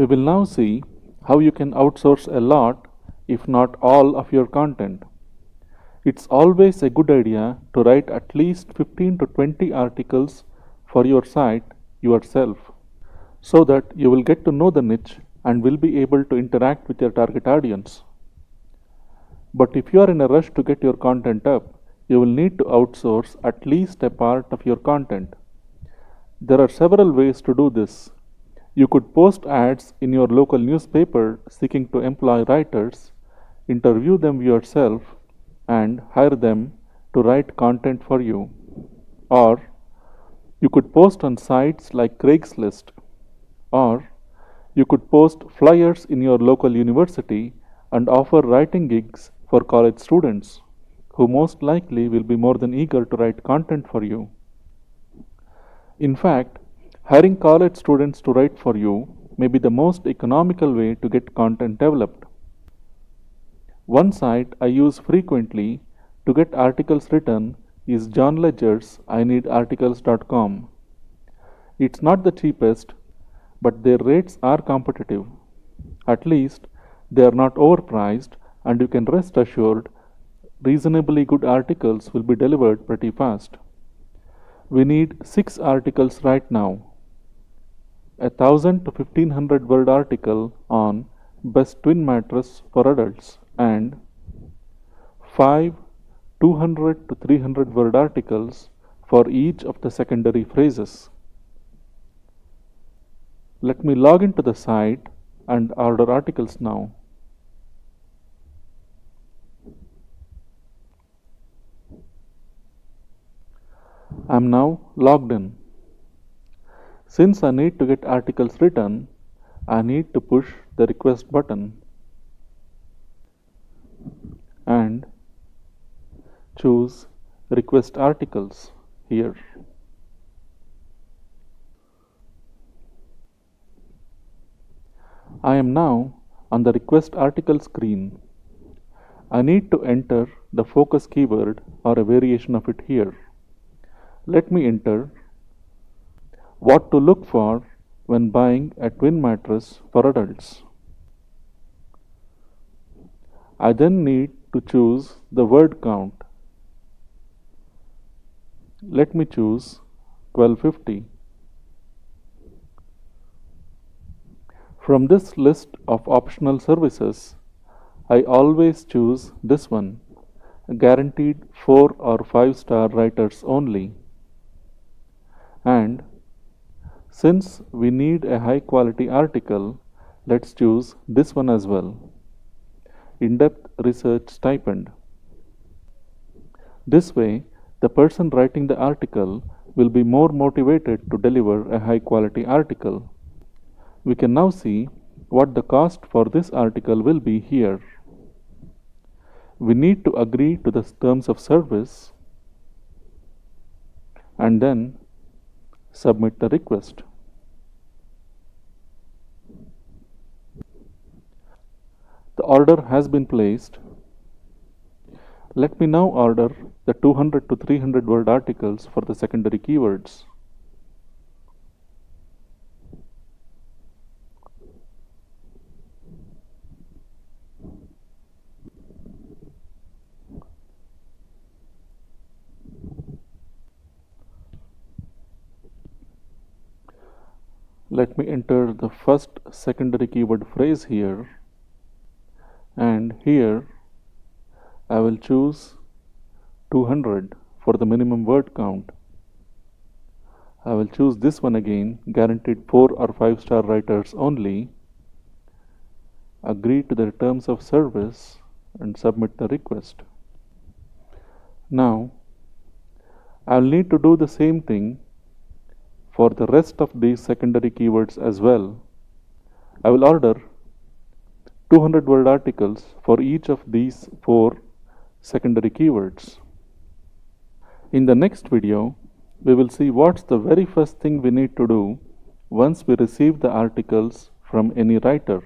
We will now see how you can outsource a lot, if not all, of your content. It's always a good idea to write at least 15 to 20 articles for your site yourself so that you will get to know the niche and will be able to interact with your target audience. But if you are in a rush to get your content up, you will need to outsource at least a part of your content. There are several ways to do this. You could post ads in your local newspaper seeking to employ writers, interview them yourself, and hire them to write content for you. Or you could post on sites like Craigslist. Or you could post flyers in your local university and offer writing gigs for college students who most likely will be more than eager to write content for you. In fact, hiring college students to write for you may be the most economical way to get content developed. One site I use frequently to get articles written is John Ledger's ineedarticles.com. It's not the cheapest, but their rates are competitive. At least they are not overpriced, and you can rest assured reasonably good articles will be delivered pretty fast. We need 6 articles right now. A 1000 to 1500 word article on best twin mattress for adults and 5 200 to 300 word articles for each of the secondary phrases. Let me log into the site and order articles now. I am now logged in. Since I need to get articles written, I need to push the request button and choose request articles here. I am now on the request article screen. I need to enter the focus keyword or a variation of it here. Let me enter what to look for when buying a twin mattress for adults. I then need to choose the word count. Let me choose 1250. From this list of optional services, I always choose this one, guaranteed 4 or 5 star writers only. And since we need a high quality article, let's choose this one as well. In-depth research stipend. This way, the person writing the article will be more motivated to deliver a high quality article. We can now see what the cost for this article will be here. We need to agree to the terms of service and then submit the request. The order has been placed. Let me now order the 200 to 300 word articles for the secondary keywords. Let me enter the first secondary keyword phrase here and here I will choose 200 for the minimum word count. I will choose this one again guaranteed 4 or 5 star writers only agree to the terms of service and submit the request. Now I'll need to do the same thing for the rest of these secondary keywords as well. I will order 200 word articles for each of these four secondary keywords. In the next video, we will see what's the very first thing we need to do once we receive the articles from any writer.